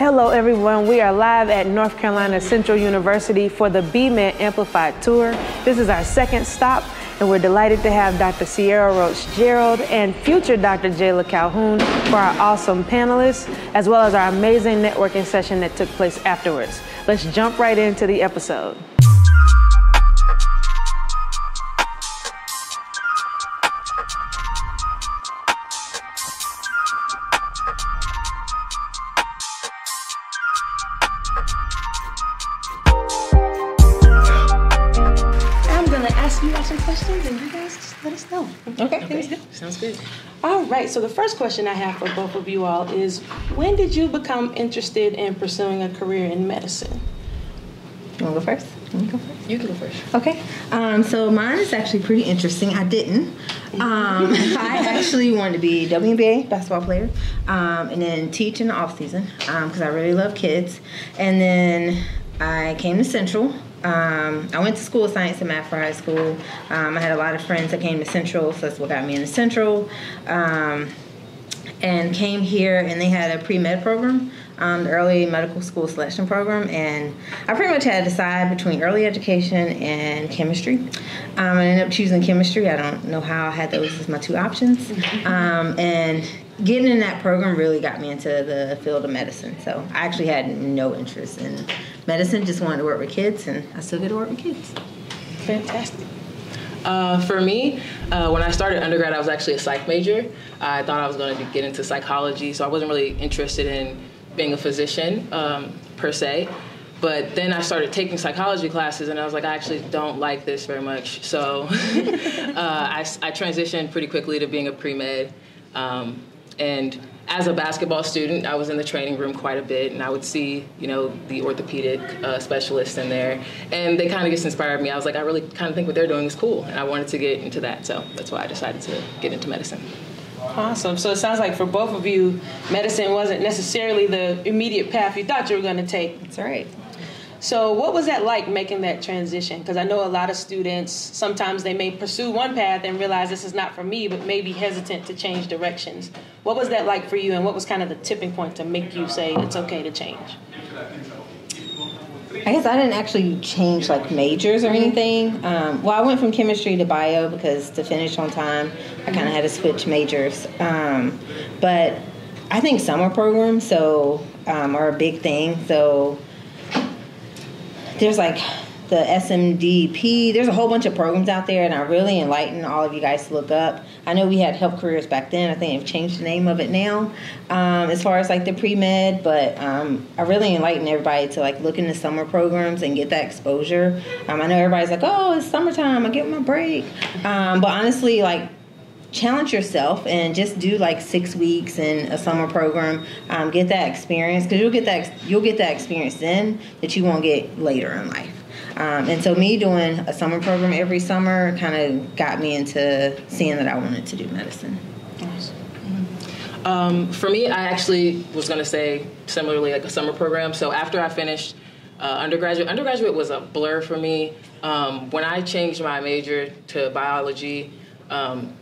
Hello, everyone. We are live at North Carolina Central University for the BMed Amplified Tour. This is our second stop, and we're delighted to have Dr. Cierrea Roach Gerald and future Dr. Jayla Calhoun for our awesome panelists, as well as our amazing networking session that took place afterwards. Let's jump right into the episode. Sounds. All right. So the first question I have for both of you all is, when did you become interested in pursuing a career in medicine? You want to go first? You go first. You can go first. Okay. Um, so mine is actually pretty interesting. I didn't. Um, I actually wanted to be WNBA basketball player, um, and then teach in the off season because um, I really love kids. And then I came to Central um, I went to school science and math for high school. Um, I had a lot of friends that came to Central, so that's what got me into Central. Um, and came here, and they had a pre med program, um, the early medical school selection program. And I pretty much had to decide between early education and chemistry. Um, I ended up choosing chemistry. I don't know how I had those as my two options. Um, and getting in that program really got me into the field of medicine. So I actually had no interest in medicine, just wanted to work with kids, and I still get to work with kids. Fantastic. Uh, for me, uh, when I started undergrad, I was actually a psych major. I thought I was going to get into psychology, so I wasn't really interested in being a physician um, per se. But then I started taking psychology classes, and I was like, I actually don't like this very much. So uh, I, I, transitioned pretty quickly to being a pre med. Um, and as a basketball student, I was in the training room quite a bit, and I would see, you know, the orthopedic uh, specialists in there, and they kind of just inspired me. I was like, I really kind of think what they're doing is cool, and I wanted to get into that, so that's why I decided to get into medicine. Awesome. So it sounds like for both of you, medicine wasn't necessarily the immediate path you thought you were going to take. That's right. So, what was that like making that transition? Because I know a lot of students sometimes they may pursue one path and realize this is not for me, but may be hesitant to change directions. What was that like for you, and what was kind of the tipping point to make you say it's okay to change? I guess I didn't actually change like majors or anything. Um, well, I went from chemistry to bio because to finish on time, I kind of had to switch majors. Um, but I think summer programs so um, are a big thing. So there's like the SMDP. There's a whole bunch of programs out there, and I really enlighten all of you guys to look up. I know we had Health Careers back then. I think they've changed the name of it now, um, as far as like the pre med. But um, I really enlighten everybody to like look into summer programs and get that exposure. Um, I know everybody's like, "Oh, it's summertime. I get my break," um, but honestly, like challenge yourself and just do like six weeks in a summer program. Um, get that experience because you'll get that you'll get that experience then that you won't get later in life. Um, and so me doing a summer program every summer kind of got me into seeing that i wanted to do medicine. Um, for me i actually was going to say similarly like a summer program. So after i finished uh, undergraduate undergraduate was a blur for me. Um, when i changed my major to biology um,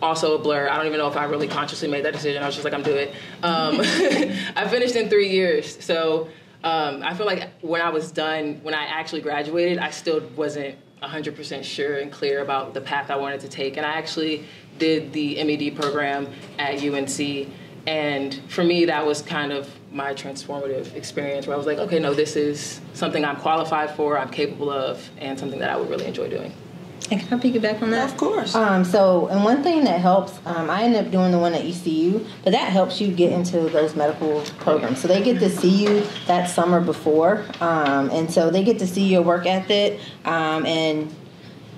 also a blur. I don't even know if I really consciously made that decision. I was just like, I'm doing it. Um, I finished in three years. So um, I feel like when I was done, when I actually graduated, I still wasn't 100% sure and clear about the path I wanted to take. And I actually did the MED program at UNC. And for me, that was kind of my transformative experience where I was like, okay, no, this is something I'm qualified for, I'm capable of, and something that I would really enjoy doing. And can I piggyback on that? Of course. Um, so, and one thing that helps, um, I ended up doing the one at ECU, but that helps you get into those medical programs. So they get to see you that summer before, um, and so they get to see your work ethic, um, and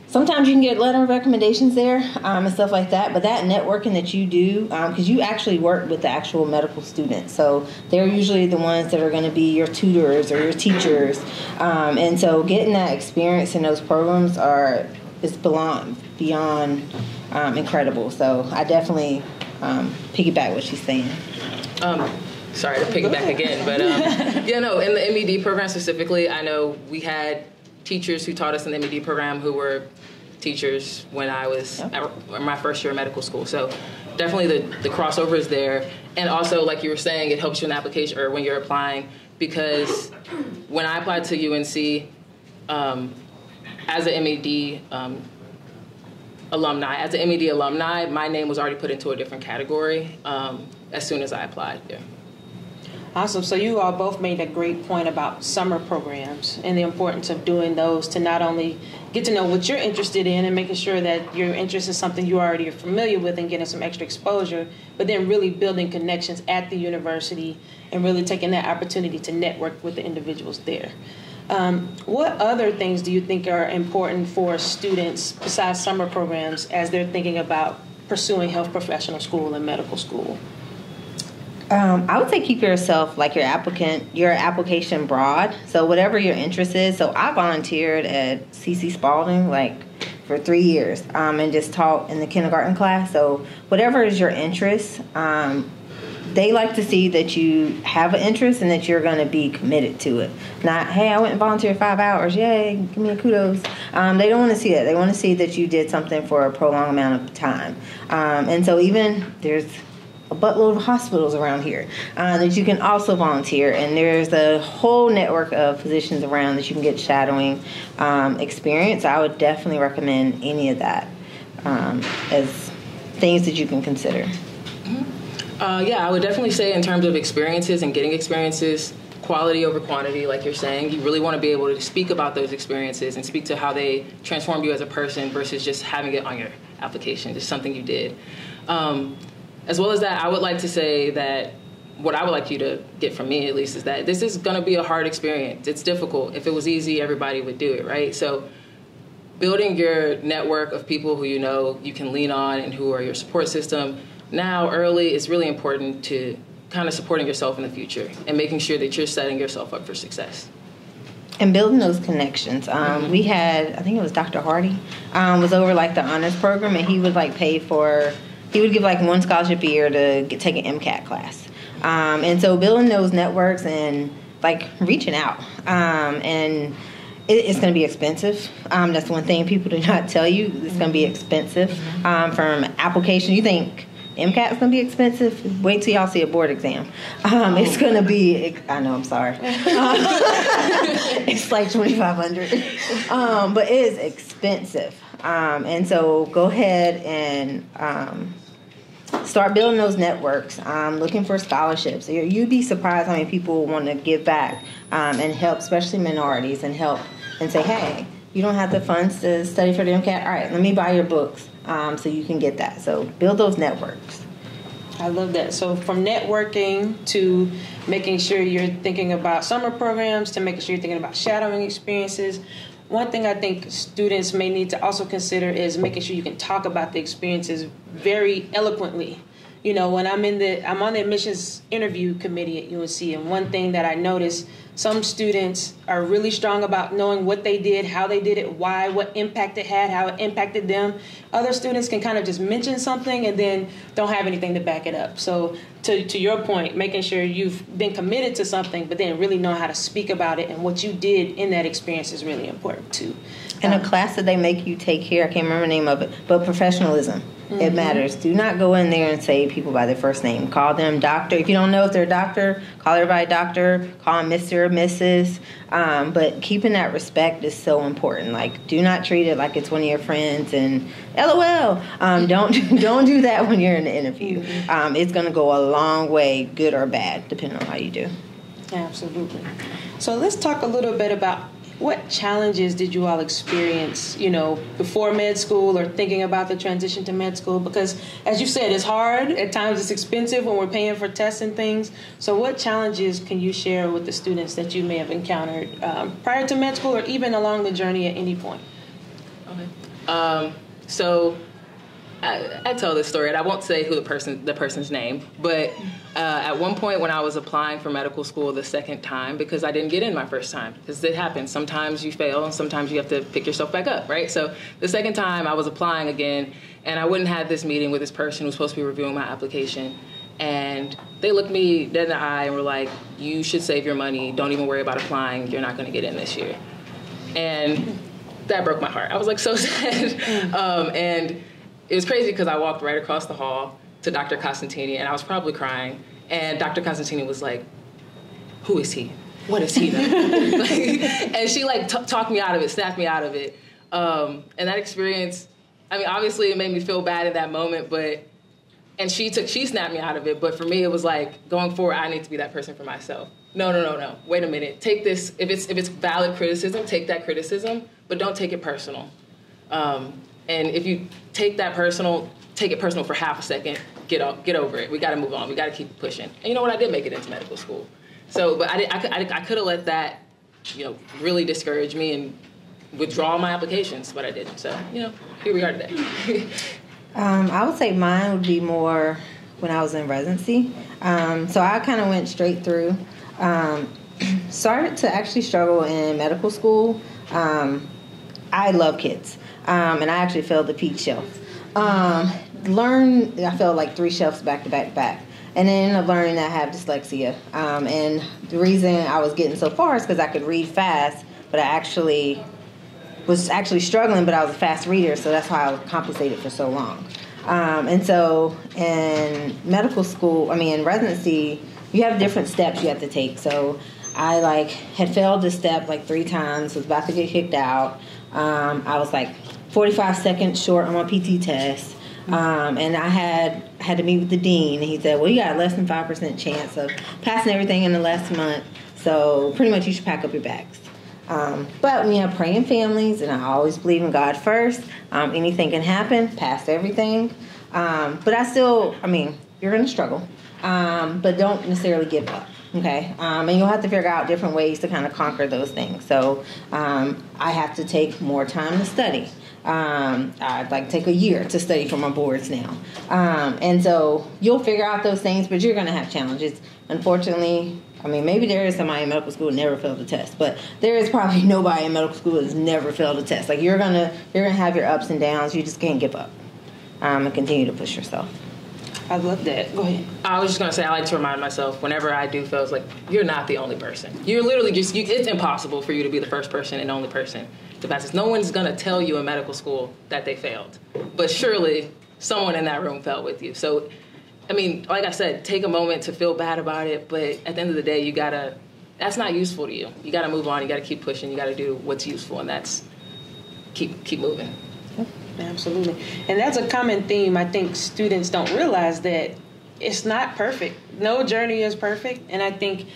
sometimes you can get letter of recommendations there um, and stuff like that. But that networking that you do, because um, you actually work with the actual medical students, so they're usually the ones that are going to be your tutors or your teachers, and so getting that experience in those programs are is beyond beyond um, incredible. So I definitely um, piggyback what she's saying. Um, sorry to piggyback again, but um, yeah, no. In the MED program specifically, I know we had teachers who taught us in the MED program who were teachers when I was yep. my first year of medical school. So definitely the, the crossover is there. and also, like you were saying, it helps you in application or when you're applying because when I applied to UNC um, as an MED um, alumni, as an MED alumni, my name was already put into a different category um, as soon as I applied there. Awesome. So you all both made a great point about summer programs and the importance of doing those to not only get to know what you're interested in and making sure that your interest is something you already are familiar with and getting some extra exposure, but then really building connections at the university and really taking that opportunity to network with the individuals there. Um, what other things do you think are important for students besides summer programs as they're thinking about pursuing health professional school and medical school? Um, I would say keep yourself like your applicant, your application broad. So whatever your interest is. So I volunteered at CC Spaulding like for three years um, and just taught in the kindergarten class. So whatever is your interest, um, they like to see that you have an interest and that you're going to be committed to it. Not, hey, I went and volunteered five hours. Yay, give me a kudos. Um, they don't want to see that. They want to see that you did something for a prolonged amount of time. Um, and so even there's a buttload of hospitals around here uh, that you can also volunteer, and there's a whole network of physicians around that you can get shadowing um, experience. I would definitely recommend any of that um, as things that you can consider. Uh, yeah, I would definitely say in terms of experiences and getting experiences, quality over quantity, like you're saying. You really want to be able to speak about those experiences and speak to how they transformed you as a person versus just having it on your application, just something you did. Um, as well as that, I would like to say that what I would like you to get from me, at least, is that this is going to be a hard experience. It's difficult. If it was easy, everybody would do it, right? So, building your network of people who you know you can lean on and who are your support system now early is really important to kind of supporting yourself in the future and making sure that you're setting yourself up for success and building those connections. Um, mm-hmm. We had, I think it was Dr. Hardy, um, was over like the honors program, and he would like pay for he would give like one scholarship a year to get, take an MCAT class. Um, and so building those networks and like reaching out um, and it's going to be expensive. Um, that's one thing people do not tell you. It's going to be expensive um, from application. You think MCAT is going to be expensive? Wait till y'all see a board exam. Um, it's going to be. I know. I'm sorry. it's like twenty five hundred, um, but it is expensive. Um, and so go ahead and um, start building those networks, um, looking for scholarships. You'd be surprised how many people want to give back um, and help, especially minorities, and help and say, hey, you don't have the funds to study for the MCAT. All right, let me buy your books um, so you can get that. So build those networks. I love that. So from networking to making sure you're thinking about summer programs to making sure you're thinking about shadowing experiences one thing I think students may need to also consider is making sure you can talk about the experiences very eloquently. You know, when I'm in the I'm on the admissions interview committee at UNC, and one thing that I notice some students are really strong about knowing what they did, how they did it, why, what impact it had, how it impacted them. Other students can kind of just mention something and then don't have anything to back it up. So, to, to your point, making sure you've been committed to something, but then really know how to speak about it and what you did in that experience is really important too. In um, a class that they make you take here, I can't remember the name of it, but professionalism. Mm-hmm. It matters. Do not go in there and say people by their first name. Call them doctor. If you don't know if they're a doctor, call everybody doctor. Call them Mr. or Mrs. Um, but keeping that respect is so important. Like, do not treat it like it's one of your friends and LOL. Um, don't don't do that when you're in the interview. Mm-hmm. Um, it's going to go a long way, good or bad, depending on how you do. Absolutely. So let's talk a little bit about what challenges did you all experience, you know, before med school or thinking about the transition to med school? Because, as you said, it's hard. At times, it's expensive when we're paying for tests and things. So, what challenges can you share with the students that you may have encountered um, prior to med school or even along the journey at any point? Okay. Um, so, I, I, tell this story, and I won't say who the person the person's name, but uh, at one point when I was applying for medical school the second time, because I didn't get in my first time, because it happens. Sometimes you fail, and sometimes you have to pick yourself back up, right? So the second time I was applying again, and I wouldn't have this meeting with this person who's supposed to be reviewing my application, and they looked me dead in the eye and were like, "You should save your money. Don't even worry about applying. You're not going to get in this year," and that broke my heart. I was like so sad, um, and it was crazy because I walked right across the hall to Dr. Costantini, and I was probably crying. And Dr. Costantini was like, "Who is he? What is he?" like, and she like t- talked me out of it, snapped me out of it. Um, and that experience, I mean, obviously it made me feel bad in that moment, but and she took she snapped me out of it. But for me, it was like going forward, I need to be that person for myself. No, no, no, no. Wait a minute. Take this. If it's if it's valid criticism, take that criticism, but don't take it personal. Um, and if you take that personal, take it personal for half a second, get off, get over it. We got to move on. We got to keep pushing. And you know what? I did make it into medical school. So, but I I, I, I could have let that, you know, really discourage me and withdraw my applications, but I didn't. So, you know, here we are today. um, I would say mine would be more when I was in residency. Um, so I kind of went straight through. Um, started to actually struggle in medical school. Um, I love kids, um, and I actually failed the PEDS shelf. Um, learned, I failed like three shelves back to back to back. And then learning that I have dyslexia. Um, and the reason I was getting so far is because I could read fast, but I actually was actually struggling, but I was a fast reader, so that's why I was compensated for so long. Um, and so in medical school, I mean, in residency, you have different steps you have to take. So I like had failed this step like three times, was about to get kicked out. Um, I was like 45 seconds short on my PT test. Um, and I had had to meet with the dean, and he said, "Well, you got less than five percent chance of passing everything in the last month, so pretty much you should pack up your bags." Um, but you have praying families, and I always believe in God first, um, anything can happen. Pass everything, um, but I still, I mean, you're going to struggle, um, but don't necessarily give up. Okay, um, and you'll have to figure out different ways to kind of conquer those things. So um, I have to take more time to study. Um, I'd like take a year to study for my boards now. Um, and so you'll figure out those things, but you're going to have challenges. Unfortunately, I mean, maybe there is somebody in medical school never failed a test, but there is probably nobody in medical school that's never failed a test. Like you're gonna, you're gonna have your ups and downs. You just can't give up um, and continue to push yourself. I love that. Go ahead. I was just gonna say I like to remind myself whenever I do fail, it's like you're not the only person. You're literally just. You, it's impossible for you to be the first person and only person to pass this. No one's gonna tell you in medical school that they failed, but surely someone in that room fell with you. So, I mean, like I said, take a moment to feel bad about it, but at the end of the day, you gotta. That's not useful to you. You gotta move on. You gotta keep pushing. You gotta do what's useful, and that's keep keep moving. Absolutely. And that's a common theme. I think students don't realize that it's not perfect. No journey is perfect. And I think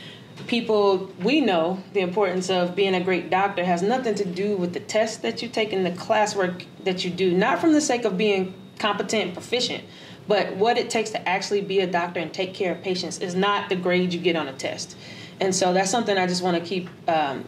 people, we know the importance of being a great doctor has nothing to do with the tests that you take and the classwork that you do, not from the sake of being competent and proficient. But what it takes to actually be a doctor and take care of patients is not the grade you get on a test. And so that's something I just want to keep um,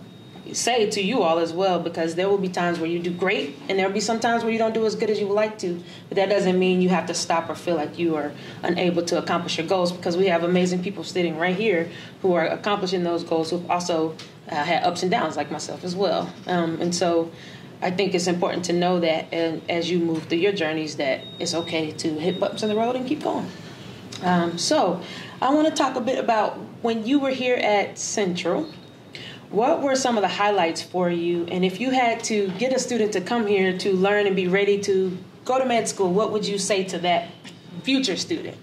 say to you all as well because there will be times where you do great and there will be some times where you don't do as good as you would like to. But that doesn't mean you have to stop or feel like you are unable to accomplish your goals because we have amazing people sitting right here who are accomplishing those goals who've also uh, had ups and downs like myself as well. Um, and so I think it's important to know that and as you move through your journeys that it's okay to hit bumps in the road and keep going. Um, so I want to talk a bit about when you were here at Central what were some of the highlights for you? And if you had to get a student to come here to learn and be ready to go to med school, what would you say to that future student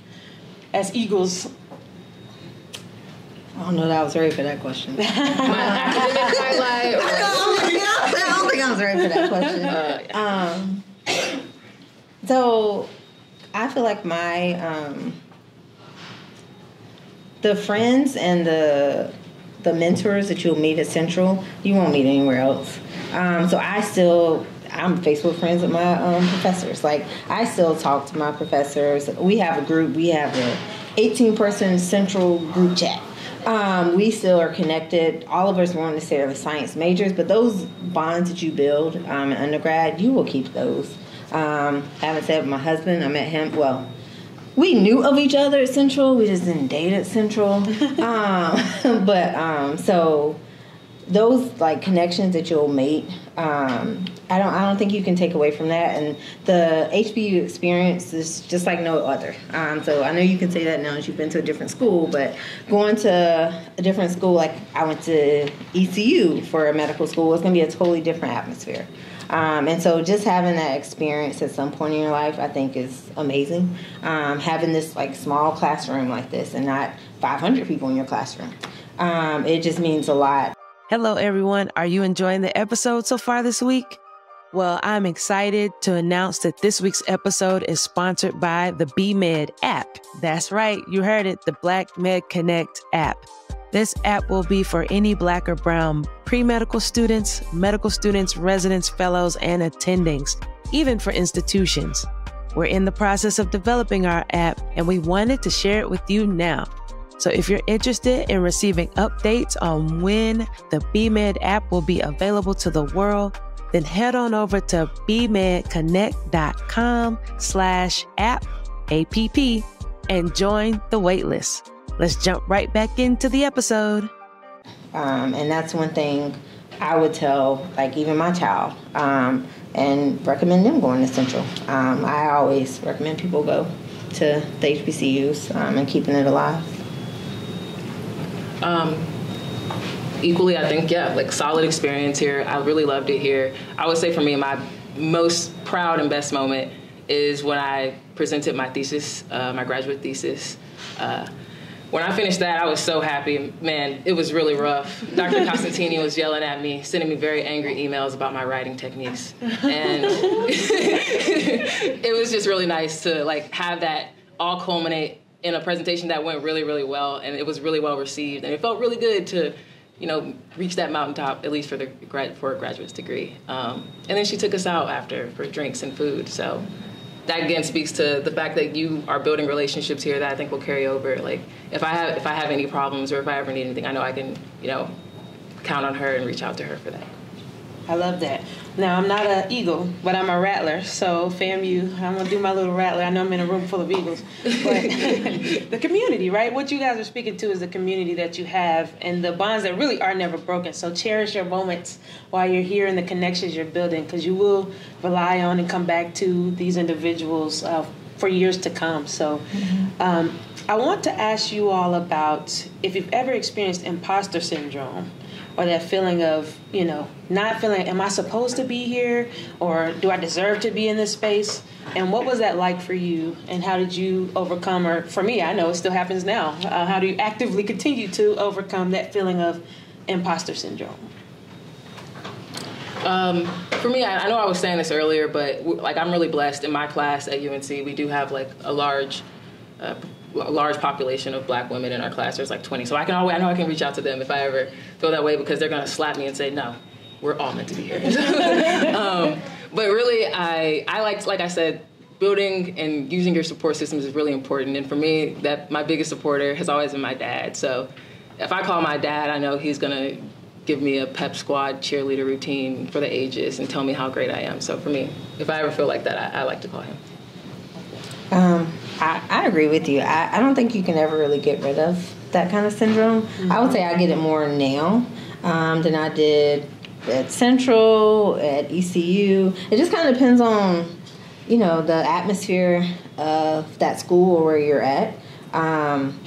as Eagles? I don't know that I was ready for that question. My academic highlight. Or, I don't think I was ready for that question. uh, yeah. Um, so I feel like my um, the friends and the the mentors that you'll meet at Central, you won't meet anywhere else. Um, so I still I'm Facebook friends with my um, professors. Like I still talk to my professors. We have a group. We have a 18 person central group chat. Um, we still are connected. All of us want weren't necessarily science majors, but those bonds that you build um, in undergrad, you will keep those. Um, I haven't said my husband. I met him. Well, we knew of each other at Central. We just didn't date at Central. um, but um, so those like connections that you'll make, um, I don't I don't think you can take away from that. And the HBU experience is just like no other. Um, so I know you can say that now that you've been to a different school, but going to a different school, like I went to ECU for a medical school, it's going to be a totally different atmosphere. Um, and so just having that experience at some point in your life, I think is amazing. Um, having this like small classroom like this and not 500 people in your classroom. Um, it just means a lot. Hello, everyone. Are you enjoying the episode so far this week? Well, I'm excited to announce that this week's episode is sponsored by the BMed app. That's right, you heard it, the Black Med Connect app. This app will be for any Black or Brown pre medical students, medical students, residents, fellows, and attendings, even for institutions. We're in the process of developing our app and we wanted to share it with you now. So if you're interested in receiving updates on when the BMed app will be available to the world, then head on over to bmedconnect.com slash app, A-P-P, and join the waitlist. Let's jump right back into the episode. Um, and that's one thing I would tell, like even my child, um, and recommend them going to Central. Um, I always recommend people go to the HBCUs um, and keeping it alive. Um, equally, I think, yeah, like solid experience here. I really loved it here. I would say for me, my most proud and best moment is when I presented my thesis, uh, my graduate thesis. Uh, when I finished that, I was so happy. Man, it was really rough. Dr. Costantini was yelling at me, sending me very angry emails about my writing techniques, and it was just really nice to like have that all culminate in a presentation that went really, really well, and it was really well received, and it felt really good to you know, reach that mountaintop at least for the grad for a graduate's degree. Um, and then she took us out after for drinks and food. So that again speaks to the fact that you are building relationships here that I think will carry over. Like if I have if I have any problems or if I ever need anything, I know I can you know count on her and reach out to her for that. I love that. Now I'm not an eagle, but I'm a rattler. So fam, FAMU, I'm gonna do my little rattler. I know I'm in a room full of eagles, but the community, right? What you guys are speaking to is the community that you have and the bonds that really are never broken. So cherish your moments while you're here and the connections you're building, because you will rely on and come back to these individuals uh, for years to come. So. Um, I want to ask you all about if you've ever experienced imposter syndrome or that feeling of you know not feeling am i supposed to be here? Or do i deserve to be in this space? And what was that like for you? And how did you overcome or for me i know it still happens now. Uh, how do you actively continue to overcome that feeling of imposter syndrome? Um, for me, I, I, know I was saying this earlier, but like I'm really blessed in my class at UNC. We do have like a large uh, large population of black women in our class. There's like 20. So I can always, I know I can reach out to them if I ever feel that way because they're going to slap me and say, no, we're all meant to be here. um, but really, I, I like, like I said, building and using your support systems is really important. And for me, that my biggest supporter has always been my dad. So if I call my dad, I know he's going to give me a pep squad cheerleader routine for the ages and tell me how great I am. So for me, if I ever feel like that, I, I like to call him. Um, I, I agree with you. I, I don't think you can ever really get rid of that kind of syndrome. Mm-hmm. I would say I get it more now um, than I did at Central, at ECU. It just kind of depends on, you know, the atmosphere of that school or where you're at. Um,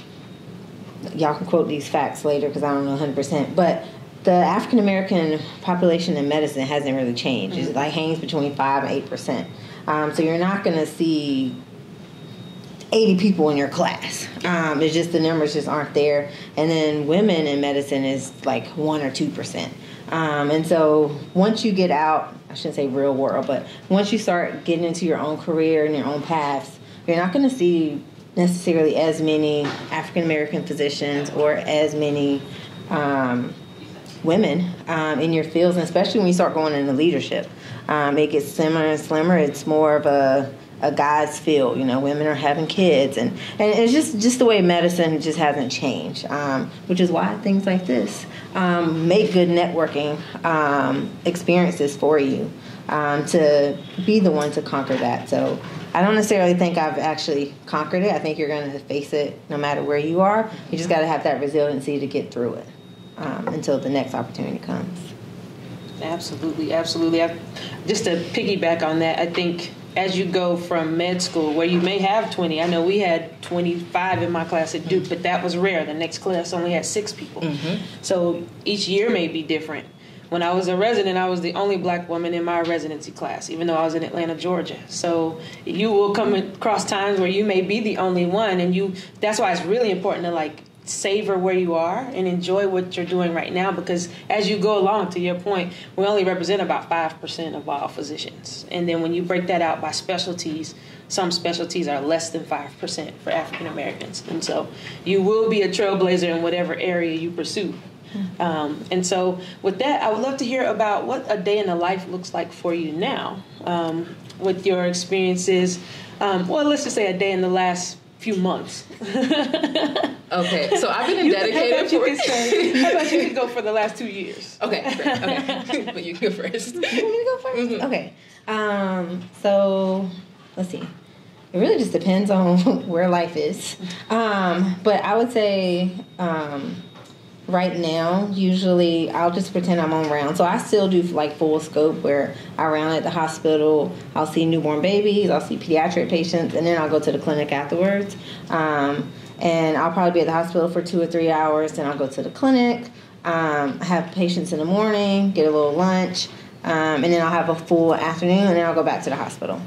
y'all can quote these facts later because I don't know 100%. But the African American population in medicine hasn't really changed. Mm-hmm. It like hangs between 5 and 8%. Um, so you're not going to see 80 people in your class. Um, it's just the numbers just aren't there. And then women in medicine is like 1 or 2%. Um, and so once you get out, I shouldn't say real world, but once you start getting into your own career and your own paths, you're not going to see necessarily as many African American physicians or as many um, women um, in your fields, and especially when you start going into leadership. Um, it gets slimmer and slimmer. It's more of a a guy's field. You know, women are having kids, and, and it's just just the way medicine just hasn't changed, um, which is why things like this um, make good networking um, experiences for you um, to be the one to conquer that. So. I don't necessarily think I've actually conquered it. I think you're going to face it no matter where you are. You just got to have that resiliency to get through it um, until the next opportunity comes. Absolutely, absolutely. I, just to piggyback on that, I think as you go from med school where you may have 20 i know we had 25 in my class at duke but that was rare the next class only had six people mm-hmm. so each year may be different when I was a resident, I was the only black woman in my residency class, even though I was in Atlanta, Georgia. So you will come across times where you may be the only one, and you. That's why it's really important to like savor where you are and enjoy what you're doing right now because as you go along to your point we only represent about 5% of all physicians. And then when you break that out by specialties some specialties are less than 5% for african americans and so you will be a trailblazer in whatever area you pursue. Um, and so with that i would love to hear about what a day in the life looks like for you now um, with your experiences. Um, well let's just say a day in the last few months. okay, so I've been dedicated for. You say, how about you can go for the last two years? Okay, okay, but you can go first. You go 1st mm-hmm. Okay. Um, so let's see. It really just depends on where life is. Um, but I would say um, right now, usually I'll just pretend I'm on round. So I still do like full scope where I round at the hospital. I'll see newborn babies, I'll see pediatric patients, and then I'll go to the clinic afterwards. Um, and I'll probably be at the hospital for two or three hours. Then I'll go to the clinic. Um, have patients in the morning, get a little lunch, um, and then I'll have a full afternoon, and then I'll go back to the hospital.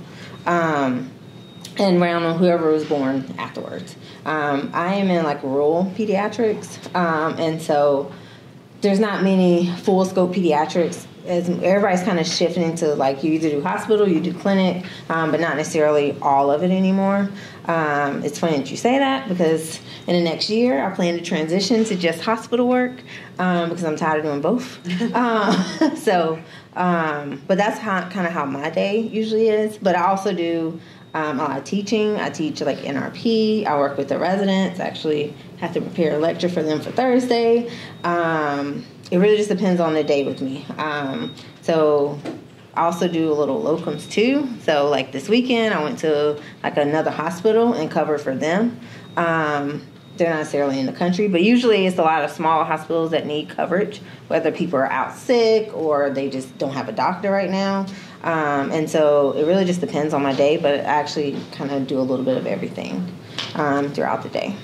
Um, and round on whoever was born afterwards. Um, I am in like rural pediatrics, um, and so there's not many full scope pediatrics. As everybody's kind of shifting to like you either do hospital, you do clinic, um, but not necessarily all of it anymore. Um, it's funny that you say that because in the next year I plan to transition to just hospital work um, because I'm tired of doing both. Uh, so, um, but that's how kind of how my day usually is. But I also do um, a lot of teaching. I teach like NRP. I work with the residents. I actually have to prepare a lecture for them for Thursday. Um, it really just depends on the day with me. Um, so I also do a little locums too. So like this weekend, I went to like another hospital and cover for them. Um, they're not necessarily in the country, but usually it's a lot of small hospitals that need coverage, whether people are out sick or they just don't have a doctor right now. Um, and so it really just depends on my day, but I actually kind of do a little bit of everything um, throughout the day.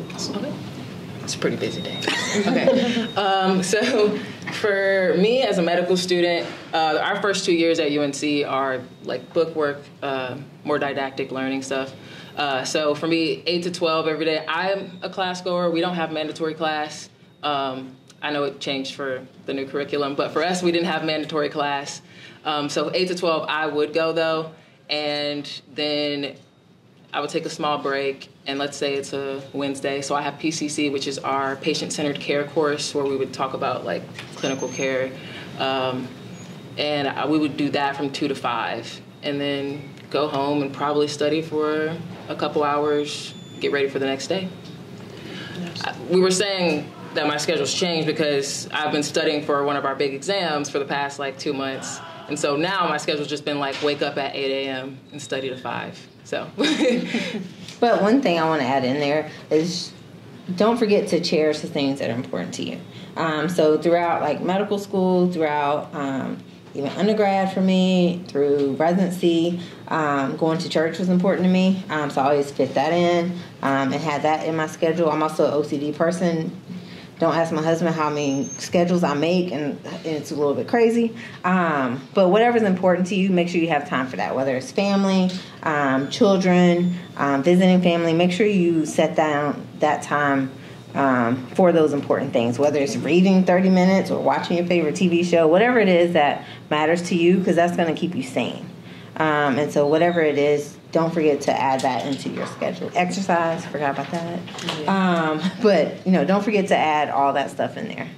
Okay. It's a pretty busy day. okay. Um, so for me as a medical student, uh, our first two years at UNC are like book work, uh, more didactic learning stuff. Uh, so for me, 8 to 12 every day, I'm a class goer. We don't have mandatory class. Um, I know it changed for the new curriculum, but for us, we didn't have mandatory class. Um, so 8 to 12, I would go though. And then I would take a small break, and let's say it's a Wednesday. So I have PCC, which is our patient centered care course, where we would talk about like clinical care. Um, and I, we would do that from 2 to 5. And then go home and probably study for a couple hours, get ready for the next day. We were saying that my schedule's changed because I've been studying for one of our big exams for the past like two months. And so now my schedule's just been like wake up at 8 a.m. and study to 5. So. but one thing I want to add in there is don't forget to cherish the things that are important to you. Um, so throughout like medical school, throughout um, even undergrad for me, through residency, um, going to church was important to me. Um, so I always fit that in um, and had that in my schedule. I'm also an OCD person don't ask my husband how many schedules I make, and, and it's a little bit crazy. Um, but whatever's important to you, make sure you have time for that. Whether it's family, um, children, um, visiting family, make sure you set down that time um, for those important things. Whether it's reading 30 minutes or watching your favorite TV show, whatever it is that matters to you, because that's going to keep you sane. Um, and so, whatever it is, don't forget to add that into your schedule. Exercise, forgot about that. Yeah. Um, but you know, don't forget to add all that stuff in there.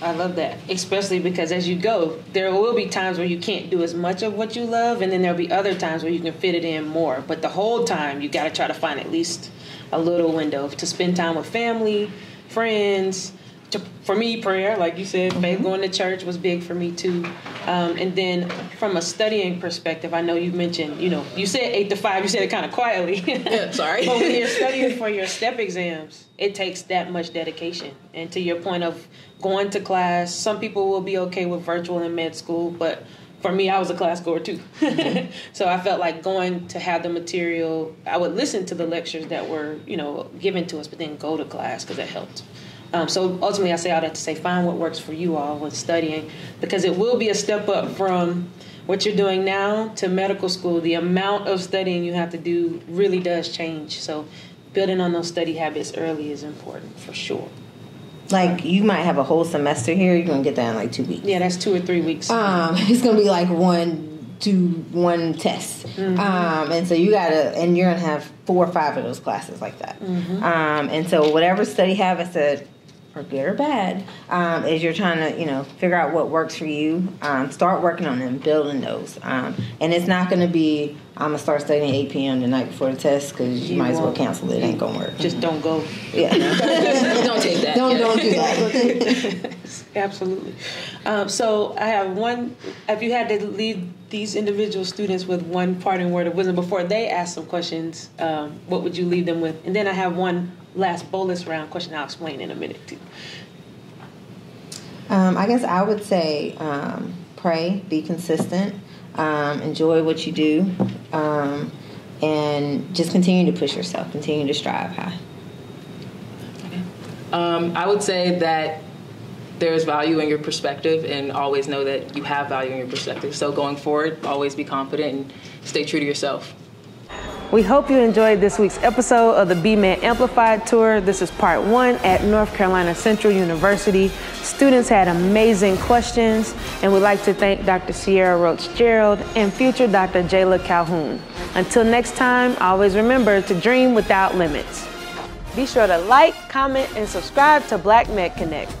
I love that, especially because as you go, there will be times where you can't do as much of what you love, and then there'll be other times where you can fit it in more. But the whole time, you got to try to find at least a little window to spend time with family, friends, to, for me, prayer, like you said, mm-hmm. going to church was big for me too. Um, and then from a studying perspective, I know you mentioned, you know, you said eight to five. You said it kind of quietly. yeah, sorry. but when you're studying for your step exams, it takes that much dedication. And to your point of going to class, some people will be okay with virtual in med school, but for me, I was a class goer too. Mm-hmm. so I felt like going to have the material. I would listen to the lectures that were, you know, given to us, but then go to class because that helped. Um, so ultimately, I say all that to say find what works for you all with studying because it will be a step up from what you're doing now to medical school. The amount of studying you have to do really does change. So building on those study habits early is important for sure. Like you might have a whole semester here, you're gonna get that in like two weeks. Yeah, that's two or three weeks. Um, it's gonna be like one to one test, mm-hmm. um, and so you gotta, and you're gonna have four or five of those classes like that. Mm-hmm. Um, and so whatever study habits that or good or bad, um, as you're trying to, you know, figure out what works for you, um, start working on them, building those. Um, and it's not going to be, I'm going to start studying 8 p.m. the night before the test because you, you, might as well cancel it. It ain't going to work. Just don't go. Yeah. don't take that. Don't, don't do that. Absolutely. Um, so I have one, if you had to leave these individual students with one parting word of wisdom before they ask some questions, um, what would you leave them with? And then I have one last bolus round question I'll explain in a minute too. Um, I guess I would say um, pray, be consistent, um, enjoy what you do, um, and just continue to push yourself, continue to strive high. Um, I would say that there's value in your perspective and always know that you have value in your perspective. So going forward, always be confident and stay true to yourself. We hope you enjoyed this week's episode of the BMed Amplified Tour. This is part one at North Carolina Central University. Students had amazing questions, and we'd like to thank Dr. Cierrea Roach Gerald and future Dr. Jayla Calhoun. Until next time, always remember to dream without limits. Be sure to like, comment, and subscribe to Black Med Connect.